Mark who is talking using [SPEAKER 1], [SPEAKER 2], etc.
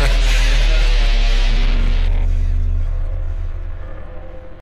[SPEAKER 1] Ha ha ha.